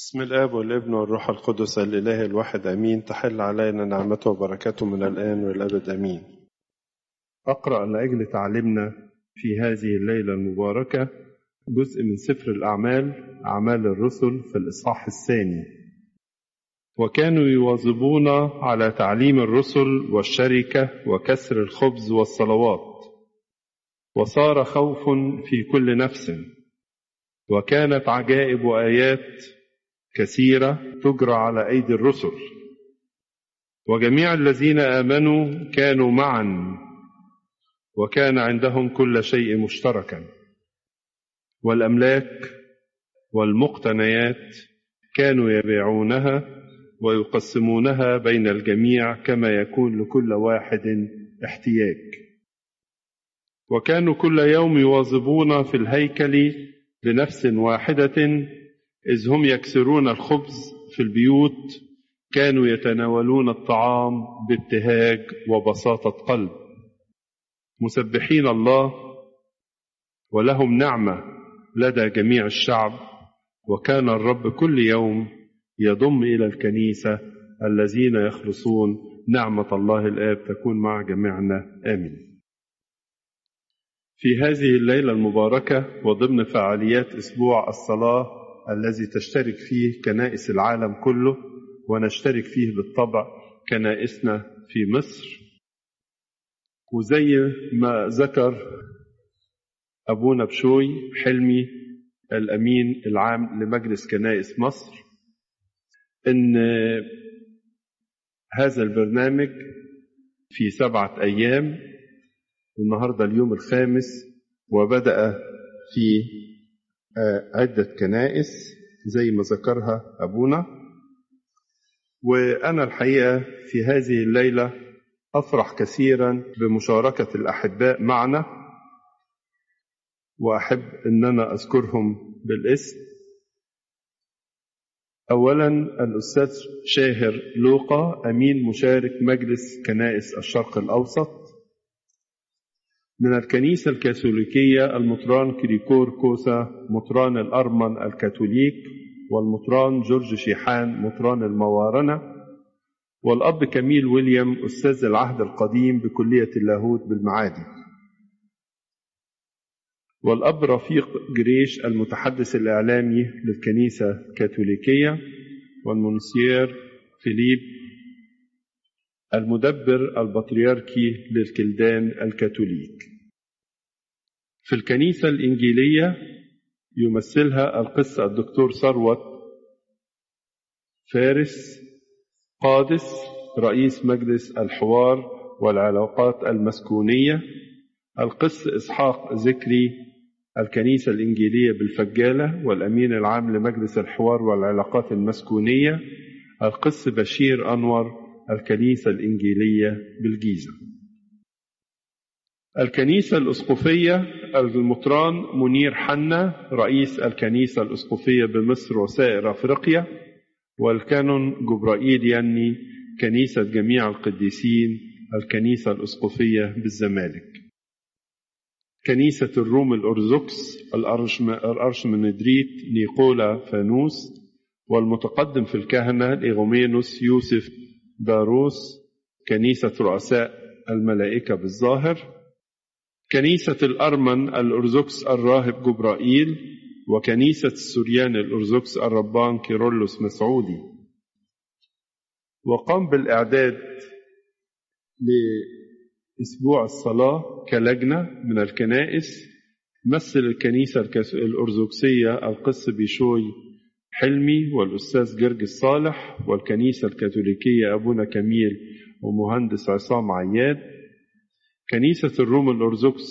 بسم الآب والابن والروح القدس الإله الواحد أمين. تحل علينا نعمته وبركاته من الآن والأبد أمين. أقرأ لأجل تعليمنا في هذه الليلة المباركة جزء من سفر الأعمال أعمال الرسل في الإصحاح الثاني. وكانوا يواظبون على تعليم الرسل والشركة وكسر الخبز والصلوات. وصار خوف في كل نفس. وكانت عجائب وآيات كثيرة تجرى على أيدي الرسل. وجميع الذين آمنوا كانوا معا وكان عندهم كل شيء مشتركا. والأملاك والمقتنيات كانوا يبيعونها ويقسمونها بين الجميع كما يكون لكل واحد احتياج. وكانوا كل يوم يواظبون في الهيكل بنفس واحدة إذ هم يكسرون الخبز في البيوت كانوا يتناولون الطعام بابتهاج وبساطة قلب. مسبحين الله ولهم نعمة لدى جميع الشعب وكان الرب كل يوم يضم إلى الكنيسة الذين يخلصون نعمة الله الآب تكون مع جميعنا. آمين. في هذه الليلة المباركة وضمن فعاليات أسبوع الصلاة الذي تشترك فيه كنائس العالم كله ونشترك فيه بالطبع كنائسنا في مصر. وزي ما ذكر أبونا بشوي حلمي الأمين العام لمجلس كنائس مصر إن هذا البرنامج في سبعة أيام النهاردة اليوم الخامس وبدأ في عدة كنائس زي ما ذكرها أبونا. وأنا الحقيقة في هذه الليلة أفرح كثيرا بمشاركة الأحباء معنا وأحب أن أنا أذكرهم بالاسم. أولا الأستاذ شاهر لوقا أمين مشارك مجلس كنائس الشرق الأوسط. من الكنيسة الكاثوليكية المطران كريكور كوسا مطران الأرمن الكاثوليك والمطران جورج شيحان مطران الموارنة والأب كميل ويليام أستاذ العهد القديم بكلية اللاهوت بالمعادي. والأب رفيق جريش المتحدث الإعلامي للكنيسة الكاثوليكية والمونسير فيليب المدبر البطريركي للكلدان الكاثوليك. في الكنيسة الإنجيلية يمثلها القس الدكتور ثروت فارس قادس رئيس مجلس الحوار والعلاقات المسكونية. القس إسحاق ذكري الكنيسة الإنجيلية بالفجالة والأمين العام لمجلس الحوار والعلاقات المسكونية. القس بشير أنور الكنيسة الإنجيلية بالجيزة. الكنيسة الأسقفية المطران منير حنا رئيس الكنيسة الأسقفية بمصر وسائر أفريقيا والكانون جبرائيل يني كنيسة جميع القديسين الكنيسة الأسقفية بالزمالك. كنيسة الروم الأرثوذكس الأرشمندريت نيقولا فانوس والمتقدم في الكهنة الإغومينوس يوسف داروس كنيسة رؤساء الملائكة بالظاهر. كنيسة الأرمن الأرثوذكس الراهب جبرائيل وكنيسة السوريان الأرثوذكس الربان كيرلس مسعودي. وقام بالإعداد لأسبوع الصلاة كلجنة من الكنائس مثل الكنيسة الأرثوذكسية القس بيشوي حلمي والأستاذ جرج الصالح والكنيسة الكاثوليكية أبونا كميل ومهندس عصام عياد. كنيسة الروم الأرثوذكس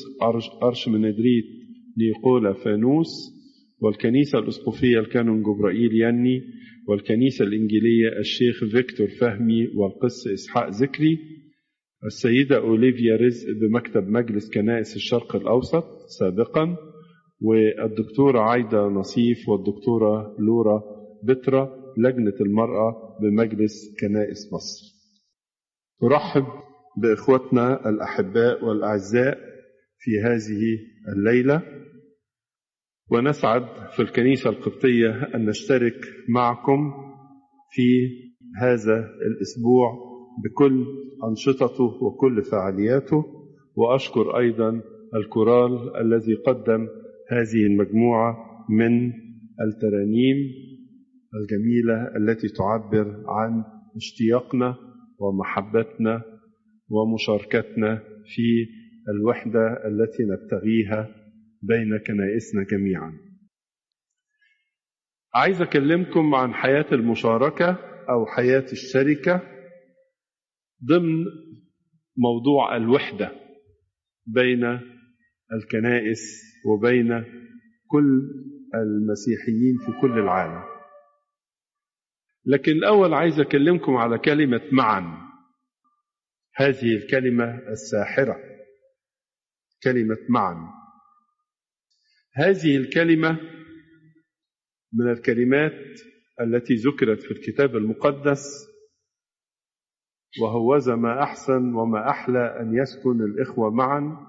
أرشمندريت نيقولا فانوس والكنيسة الأسقفية الكانون جبرائيل يني والكنيسة الإنجيلية الشيخ فيكتور فهمي والقس إسحاق ذكري السيدة أوليفيا رزق بمكتب مجلس كنائس الشرق الأوسط سابقا والدكتورة عايدة نصيف والدكتورة لورا بترا لجنة المرأة بمجلس كنائس مصر. أرحب بإخوتنا الأحباء والأعزاء في هذه الليلة. ونسعد في الكنيسة القبطية أن نشترك معكم في هذا الأسبوع بكل أنشطته وكل فعالياته. وأشكر أيضا الكورال الذي قدم هذه المجموعة من الترانيم الجميلة التي تعبر عن اشتياقنا ومحبتنا ومشاركتنا في الوحدة التي نبتغيها بين كنائسنا جميعا. عايز أكلمكم عن حياة المشاركة أو حياة الشركة ضمن موضوع الوحدة بين الكنائس وبين كل المسيحيين في كل العالم. لكن الأول عايز أكلمكم على كلمة معا. هذه الكلمة الساحرة كلمة معا هذه الكلمة من الكلمات التي ذكرت في الكتاب المقدس وهوذا ما أحسن وما أحلى أن يسكن الإخوة معا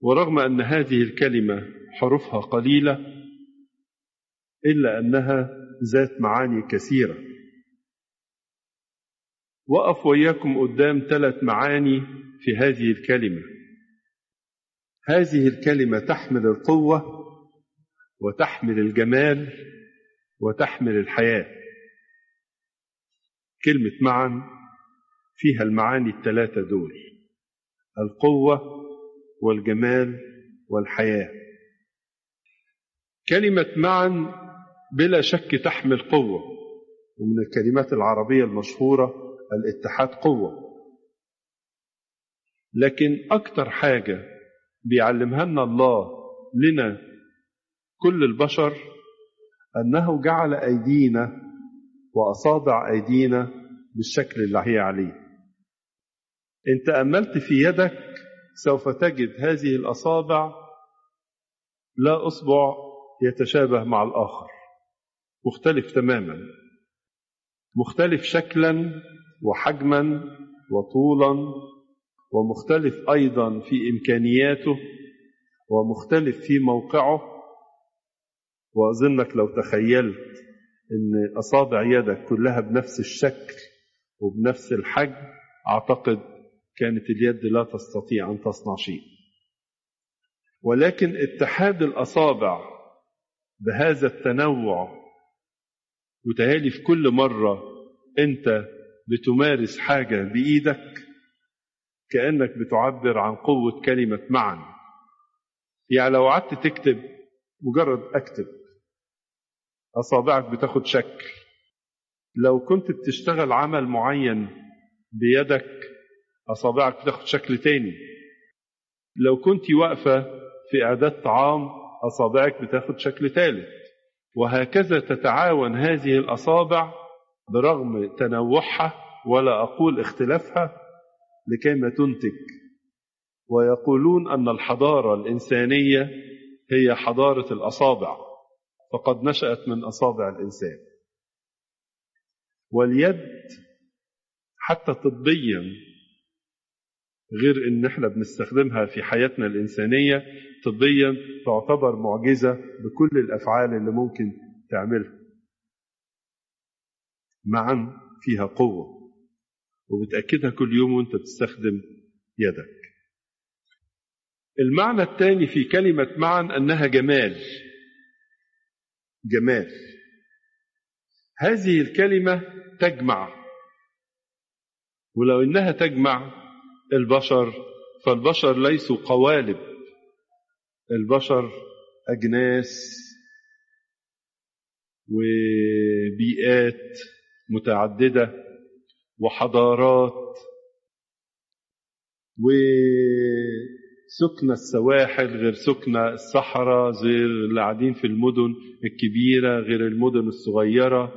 ورغم أن هذه الكلمة حروفها قليلة إلا أنها ذات معاني كثيرة. وقف وياكم قدام ثلاث معاني في هذه الكلمة. هذه الكلمة تحمل القوة وتحمل الجمال وتحمل الحياة. كلمة معا فيها المعاني الثلاثة دول القوة والجمال والحياة. كلمة معا بلا شك تحمل قوة ومن الكلمات العربية المشهورة الاتحاد قوة. لكن أكتر حاجة بيعلمها لنا الله لنا كل البشر أنه جعل أيدينا وأصابع أيدينا بالشكل اللي هي عليه. إن تأملت في يدك سوف تجد هذه الأصابع لا أصبع يتشابه مع الآخر. مختلف تماما. مختلف شكلا وحجما وطولا ومختلف أيضا في إمكانياته ومختلف في موقعه. وأظنك لو تخيلت أن أصابع يدك كلها بنفس الشكل وبنفس الحجم أعتقد كانت اليد لا تستطيع أن تصنع شيء. ولكن اتحاد الأصابع بهذا التنوع وتهالي في كل مرة أنت بتمارس حاجة بإيدك كأنك بتعبر عن قوة كلمة معا يعني لو قعدت تكتب مجرد أكتب أصابعك بتاخد شكل. لو كنت بتشتغل عمل معين بيدك أصابعك بتاخد شكل تاني. لو كنت واقفة في إعداد طعام أصابعك بتاخد شكل ثالث وهكذا تتعاون هذه الأصابع برغم تنوعها ولا أقول اختلافها لكيما تنتج. ويقولون أن الحضارة الإنسانية هي حضارة الأصابع فقد نشأت من أصابع الإنسان. واليد حتى طبيا غير إن إحنا بنستخدمها في حياتنا الإنسانية طبيا تعتبر معجزة بكل الأفعال اللي ممكن تعملها. معا فيها قوة وبتأكدها كل يوم وأنت بتستخدم يدك. المعنى الثاني في كلمة معا أنها جمال. جمال. هذه الكلمة تجمع. ولو إنها تجمع البشر فالبشر ليسوا قوالب. البشر أجناس وبيئات متعددة وحضارات وسكن السواحل غير سكن الصحراء غير اللي قاعدين في المدن الكبيرة غير المدن الصغيرة.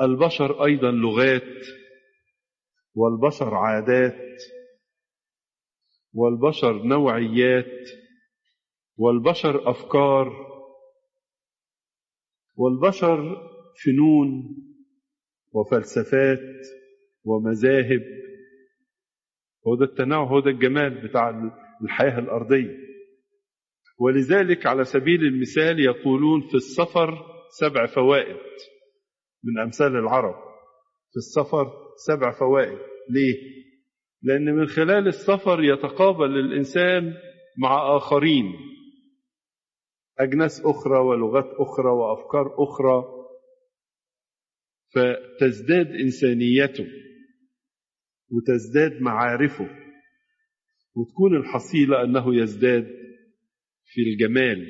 البشر أيضا لغات والبشر عادات والبشر نوعيات والبشر أفكار والبشر فنون. وفلسفات ومذاهب. هو ده التنوع هو ده الجمال بتاع الحياة الأرضية. ولذلك على سبيل المثال يقولون في السفر سبع فوائد من أمثال العرب. في السفر سبع فوائد. ليه؟ لأن من خلال السفر يتقابل الإنسان مع آخرين. أجناس أخرى ولغات أخرى وأفكار أخرى. فتزداد إنسانيته وتزداد معارفه وتكون الحصيلة أنه يزداد في الجمال.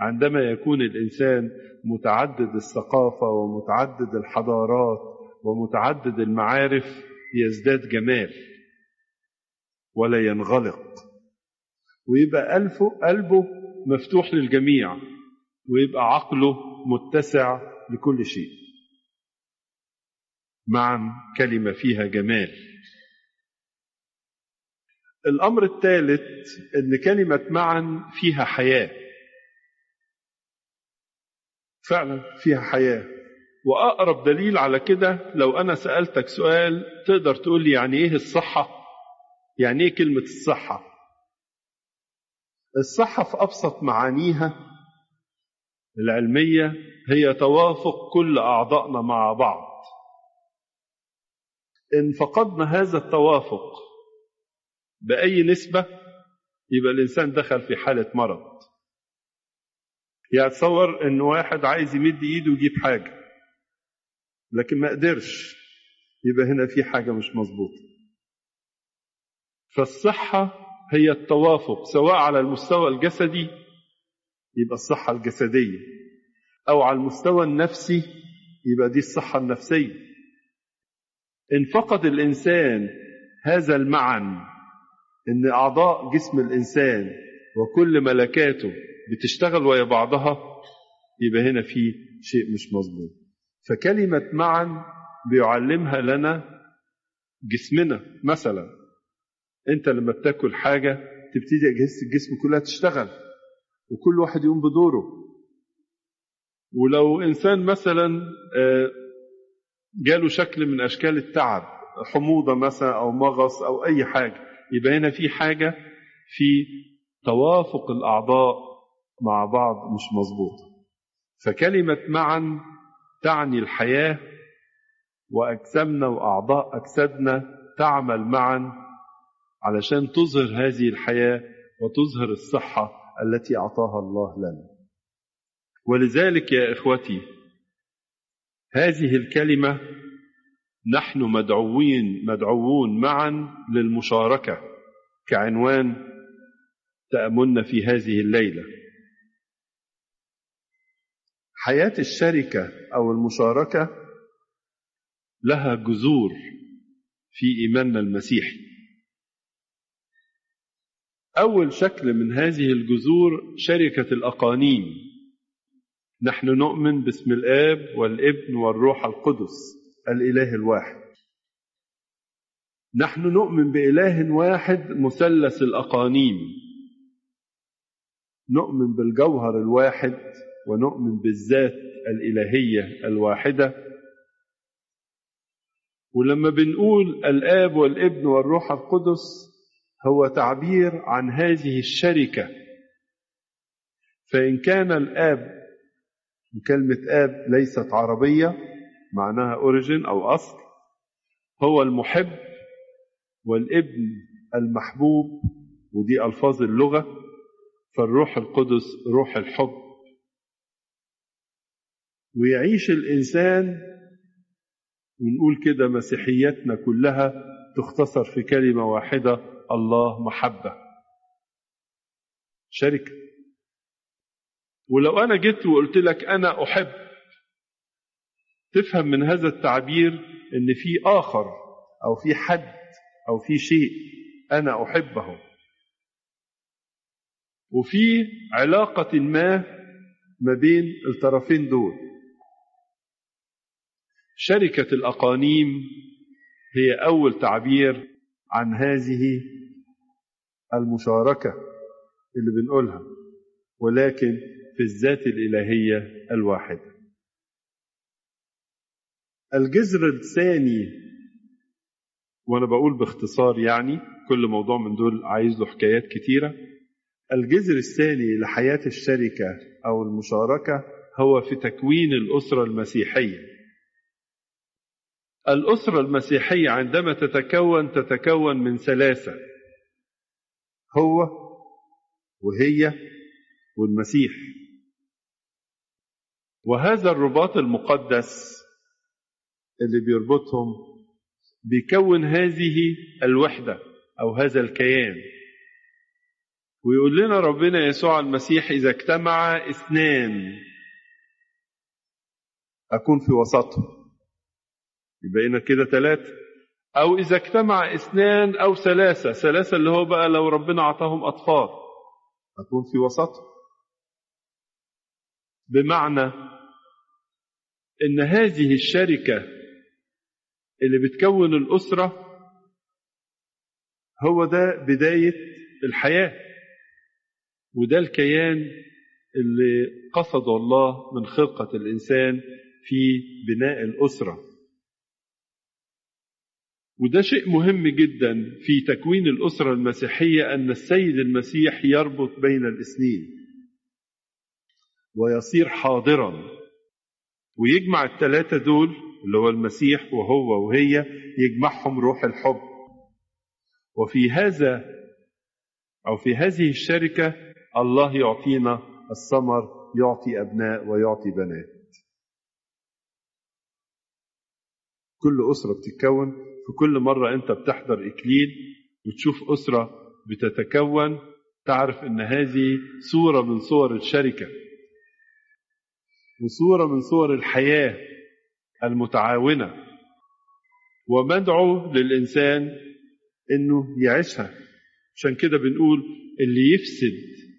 عندما يكون الإنسان متعدد الثقافة ومتعدد الحضارات ومتعدد المعارف يزداد جمال ولا ينغلق. ويبقى قلبه, قلبه مفتوح للجميع ويبقى عقله متسع لكل شيء. معا كلمة فيها جمال. الأمر الثالث أن كلمة معا فيها حياة. فعلا فيها حياة. وأقرب دليل على كده لو أنا سألتك سؤال تقدر تقول لي يعني إيه الصحة؟ يعني إيه كلمة الصحة؟ الصحة في أبسط معانيها العلمية هي توافق كل أعضائنا مع بعض. إن فقدنا هذا التوافق بأي نسبة يبقى الإنسان دخل في حالة مرض. يعني تصور إن واحد عايز يمد إيده ويجيب حاجة لكن ما قدرش يبقى هنا في حاجة مش مظبوطة. فالصحة هي التوافق سواء على المستوى الجسدي يبقى الصحة الجسدية أو على المستوى النفسي يبقى دي الصحة النفسية. إن فقد الإنسان هذا المعن إن أعضاء جسم الإنسان وكل ملكاته بتشتغل ويا بعضها يبقى هنا في شيء مش مظبوط. فكلمة معا بيعلمها لنا جسمنا. مثلا أنت لما بتاكل حاجة تبتدي أجهزة الجسم كلها تشتغل وكل واحد يقوم بدوره. ولو إنسان مثلا جاله شكل من أشكال التعب حموضة مثلا أو مغص أو أي حاجة. يبقى هنا في حاجة في توافق الأعضاء مع بعض مش مظبوطة. فكلمة معا تعني الحياة وأجسامنا وأعضاء أجسادنا تعمل معا علشان تظهر هذه الحياة وتظهر الصحة التي أعطاها الله لنا. ولذلك يا إخوتي هذه الكلمة نحن مدعوين مدعوون معا للمشاركة كعنوان تأملنا في هذه الليلة. حياة الشركة أو المشاركة لها جذور في إيماننا المسيحي. أول شكل من هذه الجذور شركة الأقانيم. نحن نؤمن باسم الآب والابن والروح القدس الإله الواحد. نحن نؤمن بإله واحد مثلث الأقانيم. نؤمن بالجوهر الواحد ونؤمن بالذات الإلهية الواحدة. ولما بنقول الآب والابن والروح القدس هو تعبير عن هذه الشركة. فإن كان الآب كلمة آب ليست عربية معناها أوريجين أو أصل. هو المحب والابن المحبوب ودي ألفاظ اللغة. فالروح القدس روح الحب. ويعيش الإنسان ونقول كده مسيحيتنا كلها تختصر في كلمة واحدة الله محبة. شركة. ولو أنا جيت وقلت لك أنا أحب تفهم من هذا التعبير إن في آخر أو في حد أو في شيء أنا أحبه. وفي علاقة ما ما بين الطرفين دول. شركة الأقانيم هي أول تعبير عن هذه المشاركة اللي بنقولها ولكن في الذات الإلهية الواحدة. الجذر الثاني وأنا بقول باختصار يعني كل موضوع من دول عايز له حكايات كتيرة. الجذر الثاني لحياة الشركة أو المشاركة هو في تكوين الأسرة المسيحية. الأسرة المسيحية عندما تتكون تتكون من ثلاثة. هو وهي والمسيح. وهذا الرباط المقدس اللي بيربطهم بيكون هذه الوحدة أو هذا الكيان. ويقول لنا ربنا يسوع المسيح إذا اجتمع اثنان أكون في وسطهم. يبقى هنا كده ثلاثة أو إذا اجتمع اثنان أو ثلاثة ثلاثة اللي هو بقى لو ربنا أعطاهم أطفال أكون في وسطهم. بمعنى إن هذه الشركة اللي بتكون الأسرة هو ده بداية الحياة وده الكيان اللي قصده الله من خلقة الإنسان في بناء الأسرة. وده شيء مهم جدا في تكوين الأسرة المسيحية أن السيد المسيح يربط بين الإثنين ويصير حاضرا. ويجمع الثلاثة دول اللي هو المسيح وهو وهي يجمعهم روح الحب. وفي هذا أو في هذه الشركة الله يعطينا الثمر يعطي أبناء ويعطي بنات. كل أسرة بتتكون في كل مرة أنت بتحضر إكليل وتشوف أسرة بتتكون تعرف أن هذه صورة من صور الشركة. وصورة من صور الحياة المتعاونة. ومدعو للإنسان أنه يعيشها. عشان كده بنقول اللي يفسد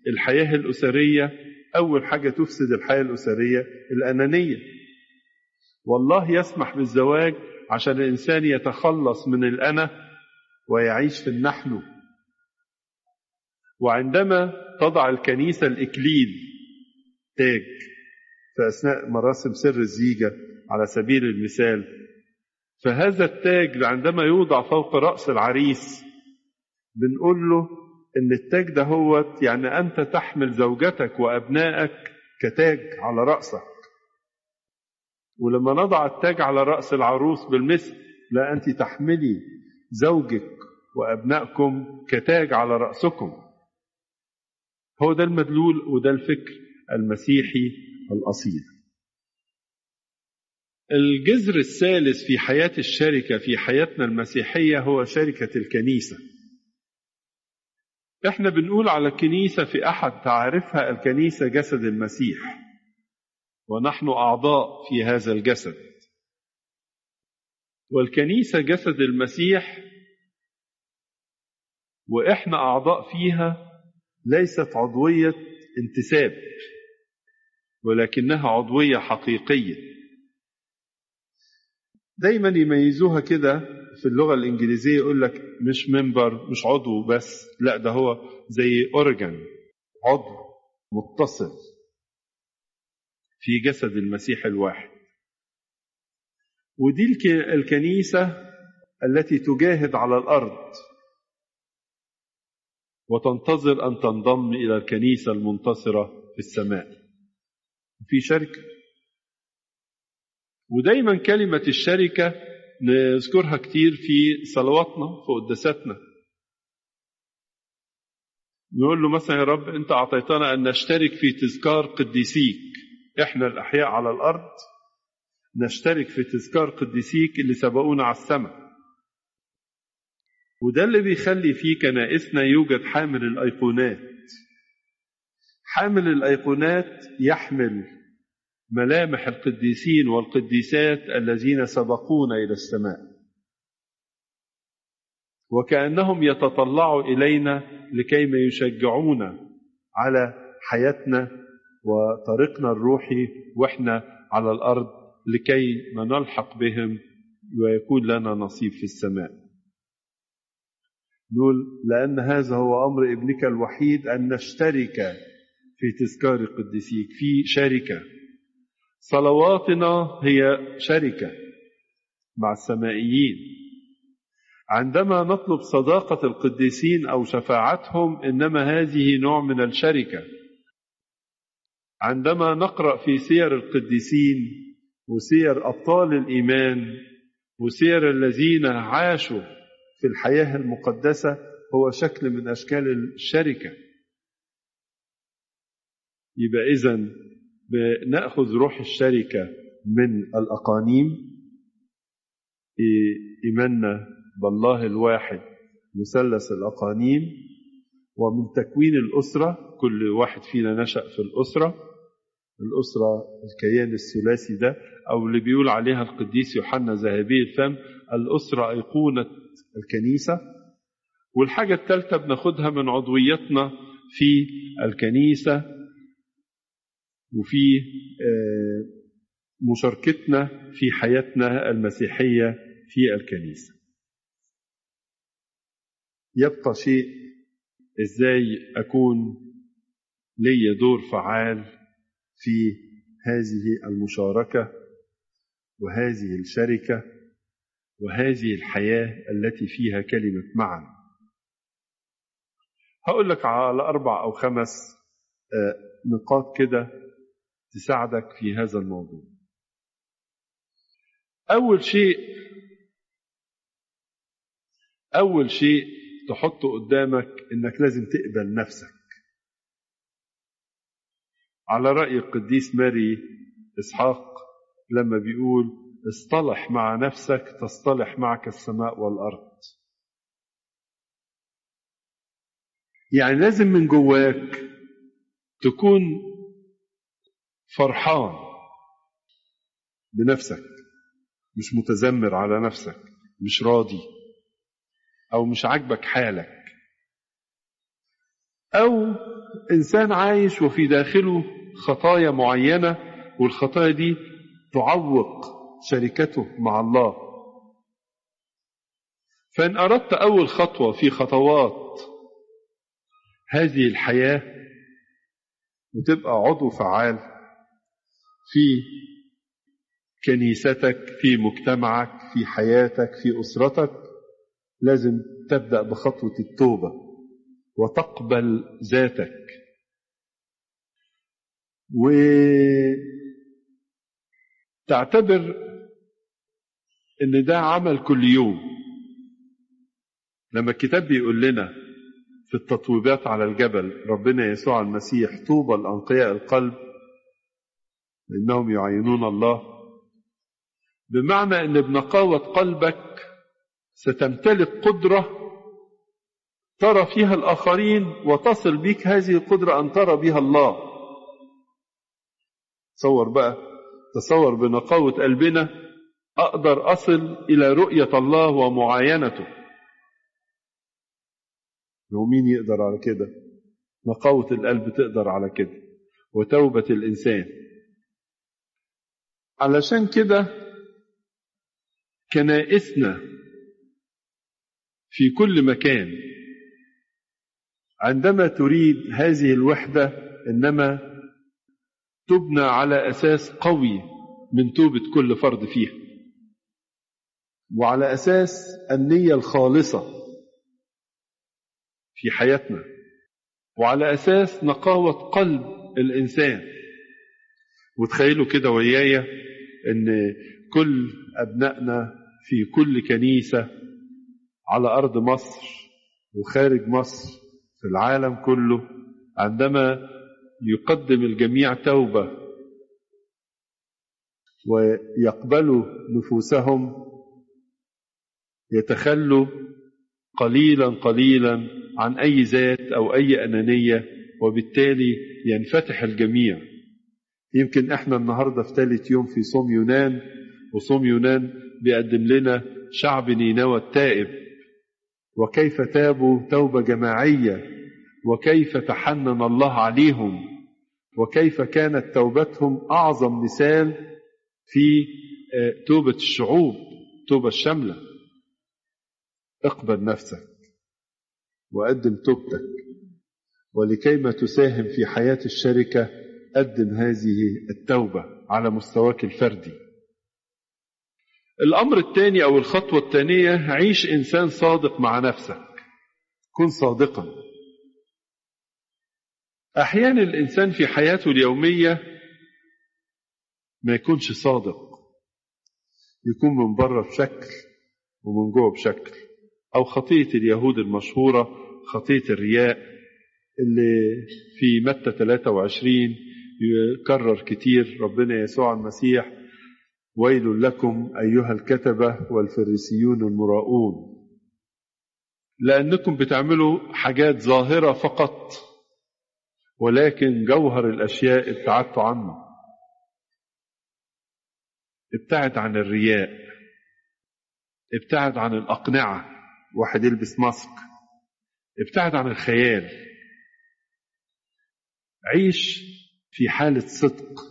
الحياة الأسرية أول حاجة تفسد الحياة الأسرية الأنانية. والله يسمح بالزواج عشان الإنسان يتخلص من الأنا ويعيش في النحن وعندما تضع الكنيسة الإكليل تاج في أثناء مراسم سر الزيجة على سبيل المثال فهذا التاج عندما يوضع فوق رأس العريس بنقول له إن التاج ده هو يعني أنت تحمل زوجتك وأبنائك كتاج على رأسك. ولما نضع التاج على رأس العروس بالمثل لا أنت تحملي زوجك وأبنائكم كتاج على رأسكم. هو ده المدلول وده الفكر المسيحي الأصيل. الجذر الثالث في حياة الشركة في حياتنا المسيحية هو شركة الكنيسة. إحنا بنقول على الكنيسة في أحد تعرفها الكنيسة جسد المسيح. ونحن أعضاء في هذا الجسد. والكنيسة جسد المسيح وإحنا أعضاء فيها ليست عضوية انتساب. ولكنها عضوية حقيقية. دايما يميزوها كده في اللغة الإنجليزية يقول لك مش منبر مش عضو بس لا ده هو زي أورجن عضو متصل في جسد المسيح الواحد. ودي الكنيسة التي تجاهد على الأرض وتنتظر أن تنضم إلى الكنيسة المنتصرة في السماء. في شركة. ودايما كلمة الشركة نذكرها كتير في صلواتنا في قداساتنا. نقول له مثلا يا رب أنت أعطيتنا أن نشترك في تذكار قديسيك. إحنا الأحياء على الأرض نشترك في تذكار قديسيك اللي سبقونا على السماء. وده اللي بيخلي في كنائسنا يوجد حامل الأيقونات. حامل الأيقونات يحمل ملامح القديسين والقديسات الذين سبقونا إلى السماء. وكأنهم يتطلعوا إلينا لكيما يشجعونا على حياتنا وطريقنا الروحي وإحنا على الأرض لكي ما نلحق بهم ويكون لنا نصيب في السماء. نقول لأن هذا هو أمر ابنك الوحيد أن نشترك في تذكار قديسيك في شركة. صلواتنا هي شركة مع السمائيين. عندما نطلب صداقة القديسين أو شفاعتهم إنما هذه نوع من الشركة. عندما نقرأ في سير القديسين وسير أبطال الإيمان وسير الذين عاشوا في الحياة المقدسة هو شكل من أشكال الشركة. يبقى إذا بنأخذ روح الشركة من الأقانيم إيماننا بالله الواحد مثلث الأقانيم ومن تكوين الأسرة كل واحد فينا نشأ في الأسرة الأسرة الكيان الثلاثي ده أو اللي بيقول عليها القديس يوحنا ذهبي الفم الأسرة أيقونة الكنيسة. والحاجة الثالثة بناخدها من عضويتنا في الكنيسة وفي مشاركتنا في حياتنا المسيحية في الكنيسة. يبقى شيء إزاي أكون لي دور فعال في هذه المشاركة وهذه الشركة وهذه الحياة التي فيها كلمة معا؟ هقول لك على أربع أو خمس نقاط كده تساعدك في هذا الموضوع. أول شيء أول شيء تحطه قدامك إنك لازم تقبل نفسك. على رأي القديس ماري إسحاق لما بيقول اصطلح مع نفسك تصطلح معك السماء والأرض. يعني لازم من جواك تكون فرحان بنفسك مش متذمر على نفسك مش راضي أو مش عاجبك حالك. أو إنسان عايش وفي داخله خطايا معينة والخطايا دي تعوق شركته مع الله. فإن أردت أول خطوة في خطوات هذه الحياة وتبقى عضو فعال في كنيستك في مجتمعك في حياتك في أسرتك لازم تبدأ بخطوة التوبة وتقبل ذاتك. وتعتبر إن ده عمل كل يوم. لما الكتاب بيقول لنا في التطويبات على الجبل ربنا يسوع المسيح طوبى الأنقياء القلب إنهم يعينون الله. بمعنى إن بنقاوه قلبك ستمتلك قدرة ترى فيها الآخرين وتصل بك هذه القدرة أن ترى بها الله. تصور بقى تصور بنقاوه قلبنا أقدر أصل إلى رؤية الله ومعاينته. لو مين يقدر على كده؟ نقاوه القلب تقدر على كده وتوبة الإنسان. علشان كده كنائسنا في كل مكان عندما تريد هذه الوحدة إنما تبنى على أساس قوي من توبة كل فرد فيها وعلى أساس النية الخالصة في حياتنا وعلى أساس نقاوة قلب الإنسان. وتخيلوا كده ويايا إن كل أبنائنا في كل كنيسة على أرض مصر وخارج مصر في العالم كله عندما يقدم الجميع توبة ويقبلوا نفوسهم يتخلوا قليلا قليلا عن أي ذات أو أي أنانية وبالتالي ينفتح الجميع. يمكن إحنا النهارده في ثالث يوم في صوم يونان وصوم يونان بيقدم لنا شعب نينوى التائب. وكيف تابوا توبة جماعية؟ وكيف تحنن الله عليهم؟ وكيف كانت توبتهم أعظم مثال في توبة الشعوب توبة الشاملة اقبل نفسك وقدم توبتك. ولكيما تساهم في حياة الشركة قدم هذه التوبة على مستواك الفردي. الأمر الثاني أو الخطوة الثانية عيش إنسان صادق مع نفسك. كن صادقا. أحيانا الإنسان في حياته اليومية ما يكونش صادق. يكون من بره بشكل ومن جوه بشكل. أو خطية اليهود المشهورة خطية الرياء اللي في متى 23 يكرر كتير ربنا يسوع المسيح ويل لكم أيها الكتبة والفريسيون المراؤون. لأنكم بتعملوا حاجات ظاهرة فقط ولكن جوهر الأشياء ابتعدتوا عنه. ابتعد عن الرياء ابتعد عن الأقنعة واحد يلبس ماسك. ابتعد عن الخيال. عيش في حالة صدق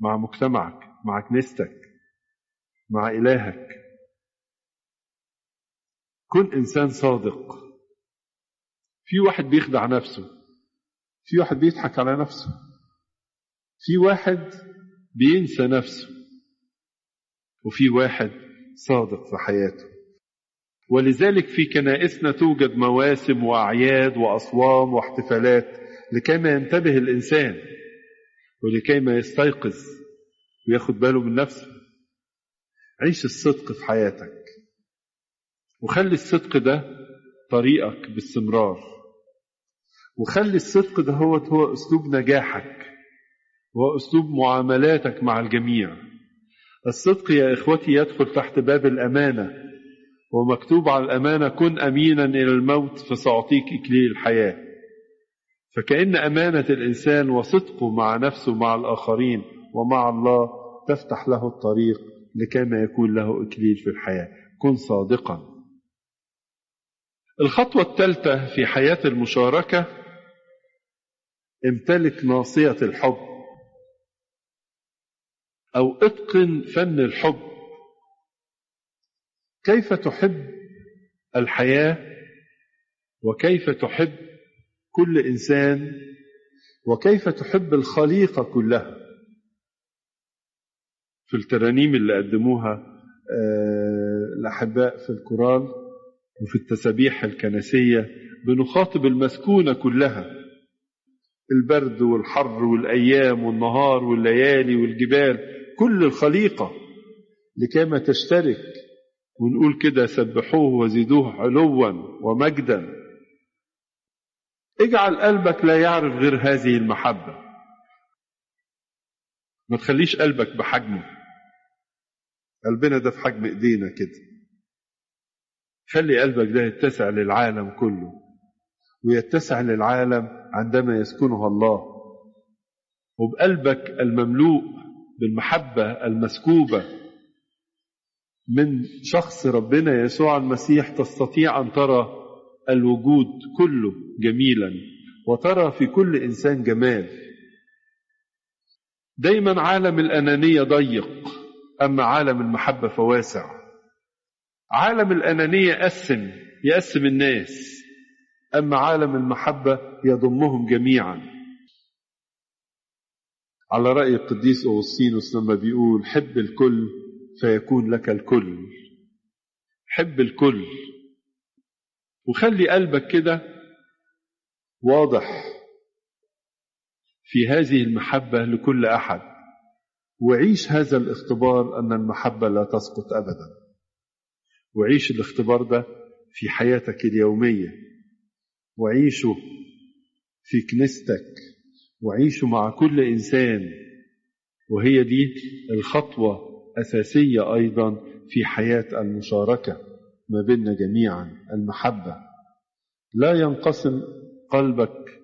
مع مجتمعك مع كنيستك مع إلهك. كن إنسان صادق. في واحد بيخدع نفسه في واحد بيضحك على نفسه في واحد بينسى نفسه وفي واحد صادق في حياته. ولذلك في كنائسنا توجد مواسم وأعياد وأصوام واحتفالات لكيما ينتبه الإنسان ولكيما يستيقظ وياخد باله من نفسه. عيش الصدق في حياتك. وخلي الصدق ده طريقك باستمرار. وخلي الصدق ده هو هو أسلوب نجاحك. هو أسلوب معاملاتك مع الجميع. الصدق يا إخوتي يدخل تحت باب الأمانة. ومكتوب على الأمانة كن أمينا إلى الموت فسأعطيك إكليل الحياة. فكأن أمانة الإنسان وصدقه مع نفسه مع الآخرين ومع الله تفتح له الطريق لكما يكون له إكليل في الحياة. كن صادقا. الخطوة الثالثة في حياة المشاركة امتلك ناصية الحب أو اتقن فن الحب. كيف تحب الحياة وكيف تحب كل إنسان وكيف تحب الخليقة كلها في الترانيم اللي قدموها الأحباء في الكورال وفي التسابيح الكنسية بنخاطب المسكونة كلها. البرد والحر والأيام والنهار والليالي والجبال كل الخليقة لكما تشترك ونقول كده سبحوه وزيدوه علوا ومجدا. اجعل قلبك لا يعرف غير هذه المحبة. ما تخليش قلبك بحجمه. قلبنا ده في حجم ايدينا كده. خلي قلبك ده يتسع للعالم كله ويتسع للعالم عندما يسكنها الله. وبقلبك المملوء بالمحبة المسكوبة من شخص ربنا يسوع المسيح تستطيع أن ترى الوجود كله جميلا وترى في كل إنسان جمال. دايما عالم الأنانية ضيق أما عالم المحبة فواسع. عالم الأنانية قسم يقسم الناس أما عالم المحبة يضمهم جميعا. على رأي القديس أوغسطينوس لما بيقول حب الكل فيكون لك الكل. حب الكل. وخلي قلبك كده واضح في هذه المحبة لكل أحد. وعيش هذا الاختبار أن المحبة لا تسقط أبدا. وعيش الاختبار ده في حياتك اليومية. وعيشه في كنيستك. وعيشه مع كل إنسان. وهي دي الخطوة أساسية أيضا في حياة المشاركة. ما بيننا جميعا المحبة. لا ينقسم قلبك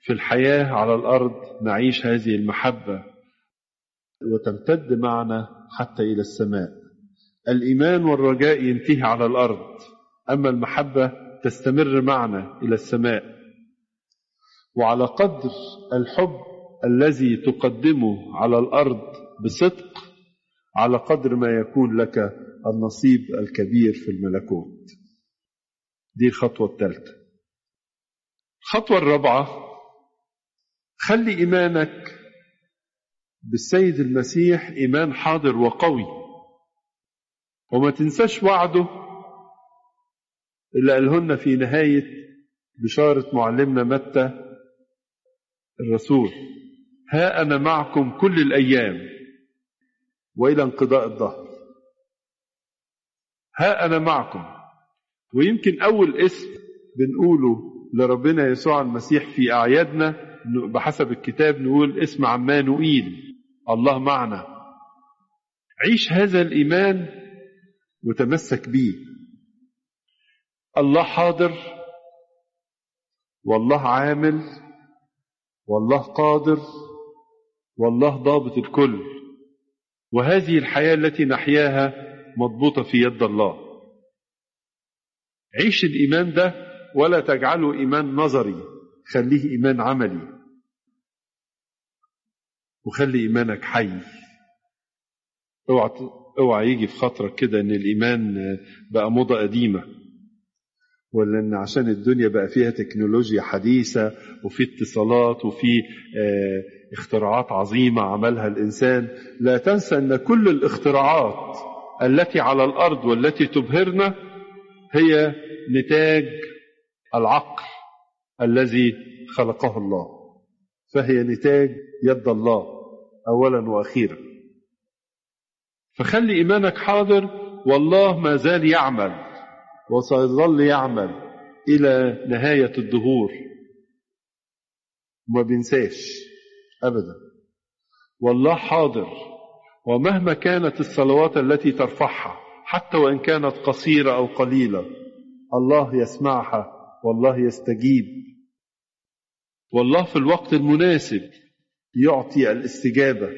في الحياة على الأرض نعيش هذه المحبة. وتمتد معنا حتى إلى السماء. الإيمان والرجاء ينتهي على الأرض. أما المحبة تستمر معنا إلى السماء. وعلى قدر الحب الذي تقدمه على الأرض بصدق على قدر ما يكون لك النصيب الكبير في الملكوت. دي الخطوة الثالثة. الخطوة الرابعة خلي إيمانك بالسيد المسيح إيمان حاضر وقوي. وما تنساش وعده اللي قاله لنا في نهاية بشارة معلمنا متى؟ الرسول. ها أنا معكم كل الأيام. وإلى انقضاء الظهر ها أنا معكم. ويمكن أول اسم بنقوله لربنا يسوع المسيح في أعيادنا بحسب الكتاب نقول اسم عمانوئيل. الله معنا. عيش هذا الإيمان وتمسك به الله حاضر والله عامل والله قادر والله ضابط الكل. وهذه الحياة التي نحياها مضبوطة في يد الله. عيش الإيمان ده ولا تجعله إيمان نظري خليه إيمان عملي. وخلي إيمانك حي. اوعى اوعى يجي في خاطرك كده إن الإيمان بقى موضة قديمة. ولا إن عشان الدنيا بقى فيها تكنولوجيا حديثة وفي اتصالات وفي آه اختراعات عظيمة عملها الإنسان. لا تنسى إن كل الاختراعات التي على الأرض والتي تبهرنا هي نتاج العقل الذي خلقه الله. فهي نتاج يد الله اولا وأخيرا. فخلي إيمانك حاضر والله ما زال يعمل وسيظل يعمل إلى نهاية الدهور. وما بينساش ابدا. والله حاضر. ومهما كانت الصلوات التي ترفعها حتى وإن كانت قصيرة أو قليلة الله يسمعها والله يستجيب. والله في الوقت المناسب يعطي الاستجابة.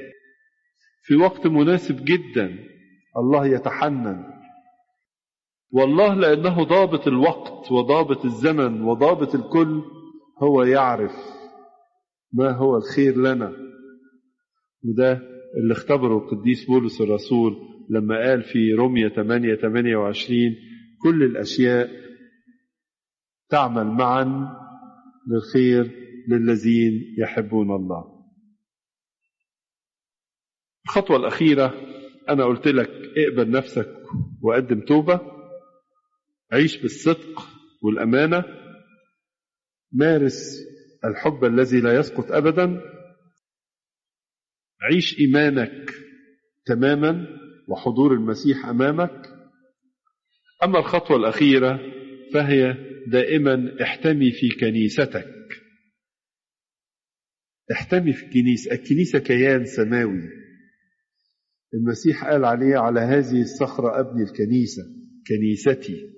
في وقت مناسب جدا الله يتحنن. والله لأنه ضابط الوقت وضابط الزمن وضابط الكل هو يعرف ما هو الخير لنا. وده اللي اختبره القديس بولس الرسول لما قال في رمية 8 28 كل الأشياء تعمل معا للخير للذين يحبون الله. الخطوة الأخيرة أنا قلت لك اقبل نفسك وقدم توبة عيش بالصدق والأمانة مارس الحب الذي لا يسقط أبدا عيش إيمانك تماما وحضور المسيح أمامك. أما الخطوة الأخيرة فهي دائما احتمي في كنيستك. احتمي في الكنيسة. الكنيسة كيان سماوي. المسيح قال عليه على هذه الصخرة أبني الكنيسة كنيستي.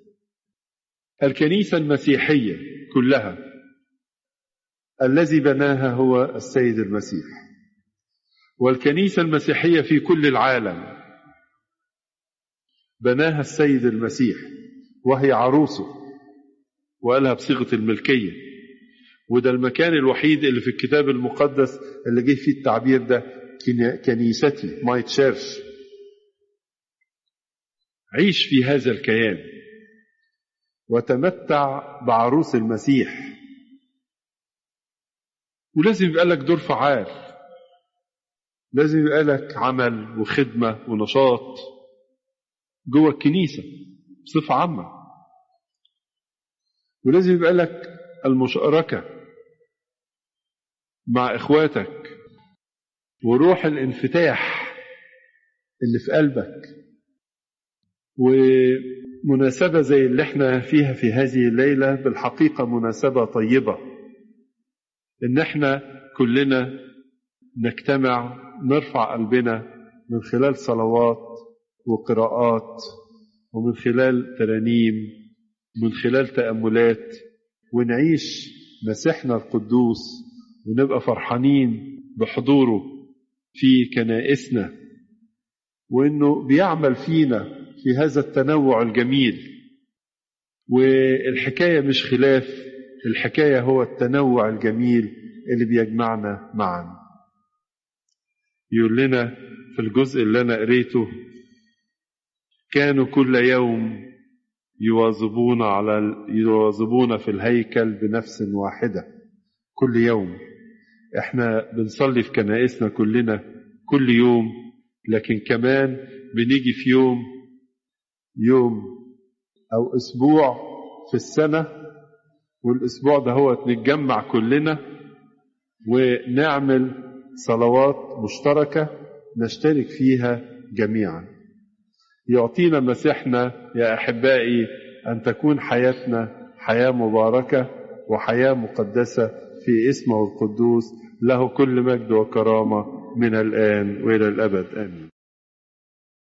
الكنيسة المسيحية كلها الذي بناها هو السيد المسيح. والكنيسة المسيحية في كل العالم. بناها السيد المسيح وهي عروسه وقالها بصيغة الملكية. وده المكان الوحيد اللي في الكتاب المقدس اللي جه فيه التعبير ده كنيستي ماي تشيرش. عيش في هذا الكيان. وتمتع بعروس المسيح. ولازم يبقى لك دور فعال. لازم يبقى لك عمل وخدمة ونشاط جوه الكنيسة بصفة عامة. ولازم يبقى لك المشاركة مع إخواتك وروح الانفتاح اللي في قلبك ومناسبة زي اللي إحنا فيها في هذه الليلة بالحقيقة مناسبة طيبة. إن إحنا كلنا نجتمع نرفع قلبنا من خلال صلوات وقراءات ومن خلال ترانيم من خلال تأملات ونعيش مسيحنا القدوس ونبقى فرحانين بحضوره في كنائسنا وإنه بيعمل فينا في هذا التنوع الجميل. والحكاية مش خلاف الحكاية هو التنوع الجميل اللي بيجمعنا معا. يقول لنا في الجزء اللي أنا قريته كانوا كل يوم يواظبون على يواظبون في الهيكل بنفس واحدة كل يوم. إحنا بنصلي في كنائسنا كلنا كل يوم لكن كمان بنيجي في يوم يوم أو أسبوع في السنة والأسبوع ده هو نتجمع كلنا ونعمل صلوات مشتركة نشترك فيها جميعا. يعطينا مسيحنا يا أحبائي أن تكون حياتنا حياة مباركة وحياة مقدسة في اسمه القدوس. له كل مجد وكرامة من الآن وإلى الأبد. آمين.